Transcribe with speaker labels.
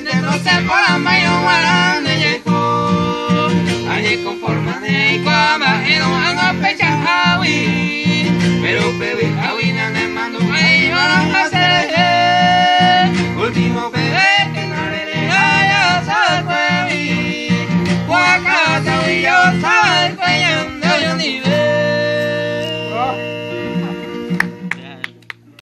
Speaker 1: Extendiéndose por la mayo, guarán de allí de